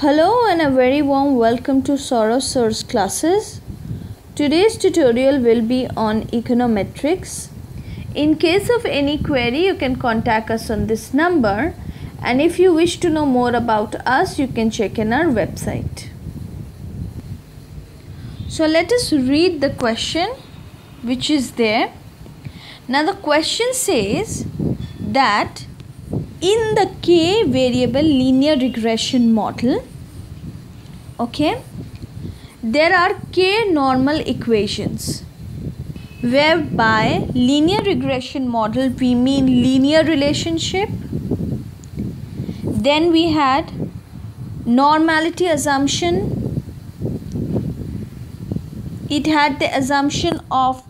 Hello and a very warm welcome to Sourav Sir's classes. Today's tutorial will be on econometrics. In case of any query, you can contact us on this number and if you wish to know more about us, you can check in our website. So let us read the question which is there. Now the question says that in the k variable linear regression model okay? There are k normal equations whereby linear regression model we mean linear relationship. Then we had normality assumption. It had the assumption of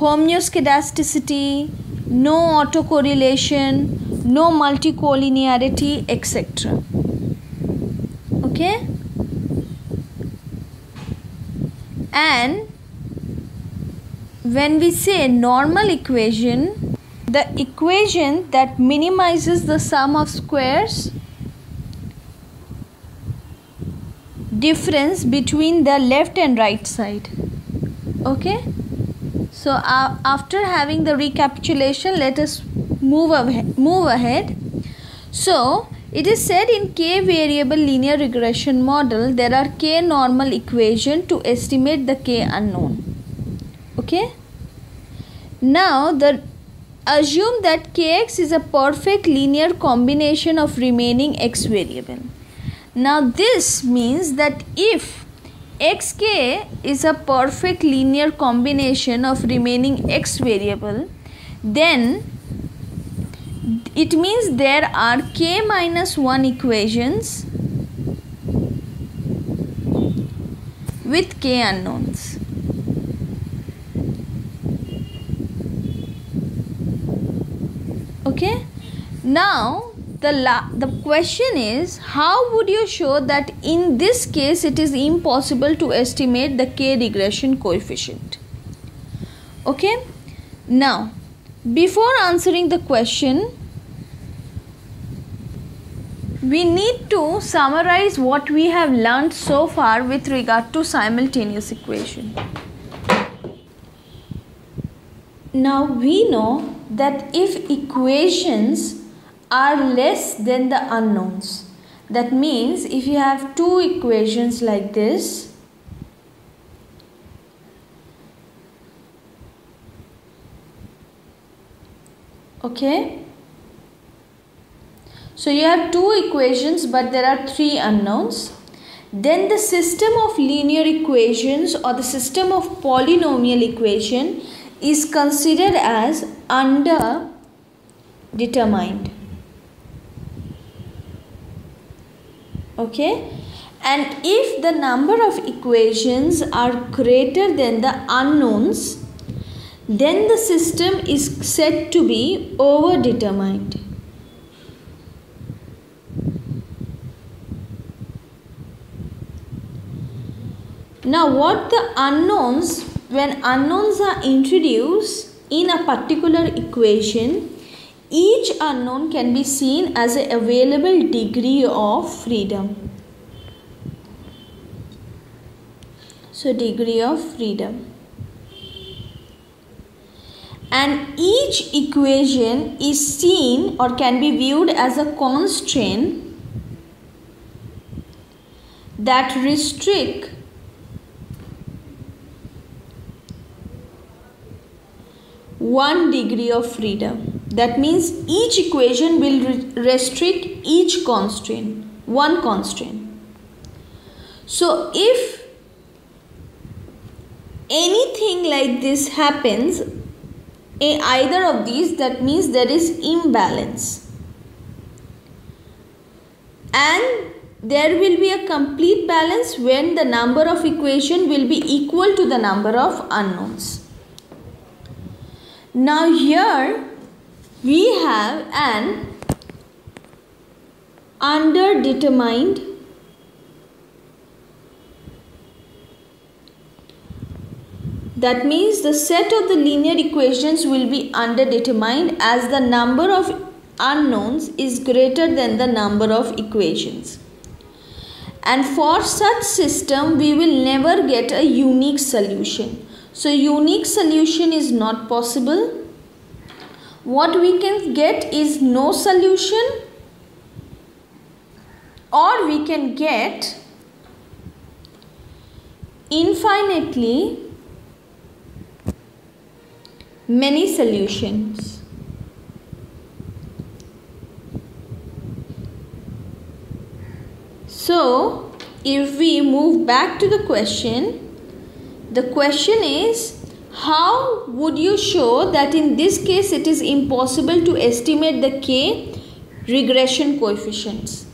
homoscedasticity no autocorrelation no multicollinearity etc okay and when we say normal equation the equation that minimizes the sum of squares difference between the left and right side okay so uh, after having the recapitulation let us move ahead, move ahead. So it is said in k variable linear regression model there are k normal equation to estimate the k unknown. Okay. Now the assume that kx is a perfect linear combination of remaining x variable. Now this means that if xk is a perfect linear combination of remaining x variable then it means there are k minus 1 equations with k unknowns. Okay. Now the the question is how would you show that in this case it is impossible to estimate the k regression coefficient okay now before answering the question, we need to summarize what we have learned so far with regard to simultaneous equation. Now we know that if equations are less than the unknowns, that means if you have two equations like this, okay so you have two equations but there are three unknowns. Then the system of linear equations or the system of polynomial equation is considered as under determined okay? And if the number of equations are greater than the unknowns then the system is said to be overdetermined. Now what the unknowns, when unknowns are introduced in a particular equation, each unknown can be seen as an available degree of freedom. So degree of freedom and each equation is seen or can be viewed as a constraint that restrict one degree of freedom. That means each equation will restrict each constraint one constraint. So if anything like this happens either of these that means there is imbalance. And there will be a complete balance when the number of equation will be equal to the number of unknowns. Now here we have an underdetermined That means the set of the linear equations will be underdetermined as the number of unknowns is greater than the number of equations. and for such system we will never get a unique solution. So unique solution is not possible. What we can get is no solution or we can get infinitely many solutions. So, if we move back to the question, the question is how would you show that in this case it is impossible to estimate the k regression coefficients?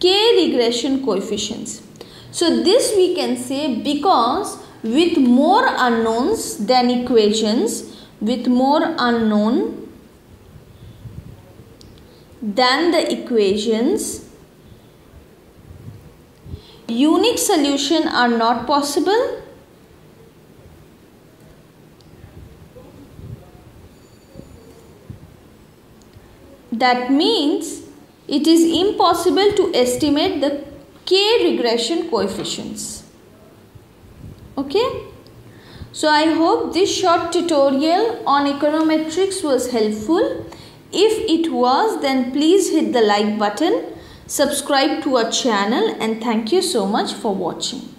K regression coefficients. So this we can say because with more unknowns than equations, with more unknown than the equations unique solution are not possible that means it is impossible to estimate the k regression coefficients okay so I hope this short tutorial on econometrics was helpful. If it was then please hit the like button, subscribe to our channel and thank you so much for watching.